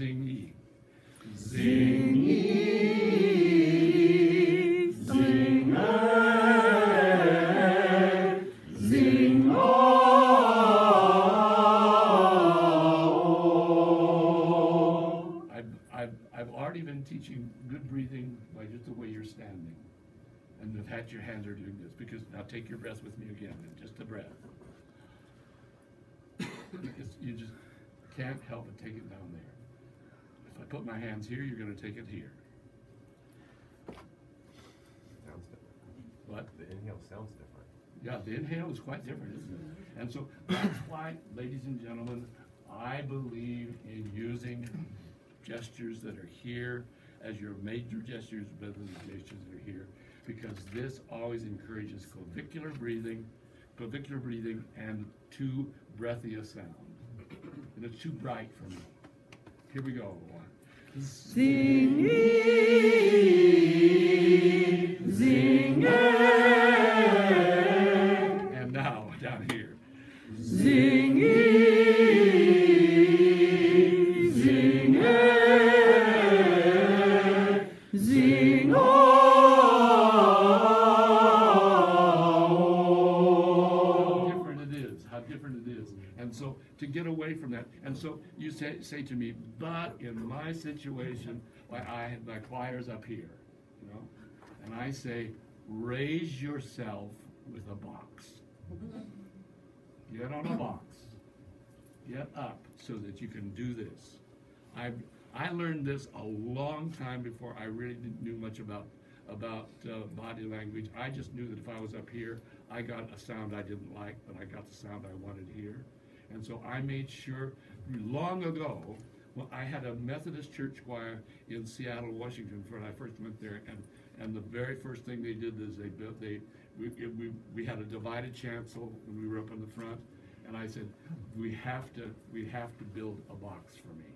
Sing ye, sing I, sing all. I've, I've, I've already been teaching good breathing by just the way you're standing. And the fact your hands are doing this, because now take your breath with me again, just a breath. You just can't help but take it down there. If I put my hands here, you're gonna take it here. Sounds different. What? The inhale sounds different. Yeah, the inhale is quite different, isn't it? Mm-hmm. And so that's why, ladies and gentlemen, I believe in using gestures that are here as your major gestures rather than the gestures that are here, because this always encourages clavicular breathing, clavicular breathing, and too breathy a sound. And it's too bright for me. Here we go. Sing ye, sing I, And now, down here. sing how different it is. And so to get away from that, and so you say, say to me, but in my situation, why I, my choir's up here, you know? And I say, raise yourself with a box. Get on a box. Get up so that you can do this. I, I learned this a long time before I really knew much about, about uh, body language. I just knew that if I was up here, I got a sound I didn't like, but I got the sound I wanted here. And so I made sure long ago, when I had a Methodist church choir in Seattle, Washington, when I first went there, and, and the very first thing they did is they built, they, we, we, we had a divided chancel when we were up in the front, and I said, we have to, we have to build a box for me.